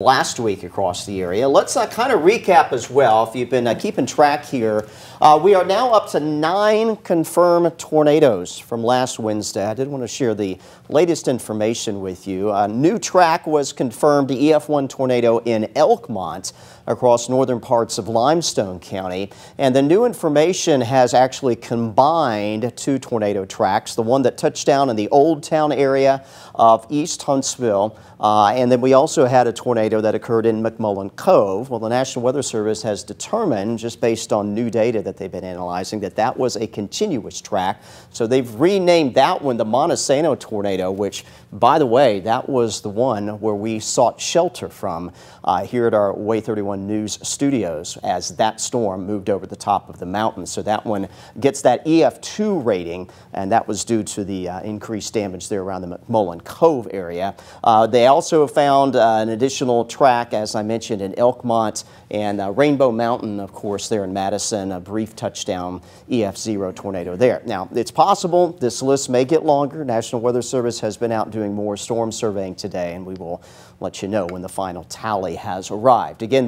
last week across the area. Let's uh, kind of recap as well, if you've been uh, keeping track here. Uh, we are now up to nine confirmed tornadoes from last Wednesday. I did want to share the latest information with you. A new track was confirmed, the EF1 tornado in Elkmont across northern parts of Limestone County. And the new information has actually combined two tornado tracks, the one that touched down in the Old Town area of East Huntsville, uh, and then we also had a tornado tornado that occurred in McMullen Cove. Well, the National Weather Service has determined, just based on new data that they've been analyzing, that that was a continuous track. So they've renamed that one the Monte Sano tornado, which, by the way, that was the one where we sought shelter from uh, here at our WAAY 31 News studios as that storm moved over the top of the mountain. So that one gets that EF2 rating, and that was due to the uh, increased damage there around the McMullen Cove area. Uh, they also found uh, an additional track, as I mentioned, in Elkmont and uh, Rainbow Mountain, of course, there in Madison, a brief touchdown EF0 tornado there. Now, it's possible this list may get longer. National Weather Service has been out doing more storm surveying today, and we will let you know when the final tally has arrived. Again,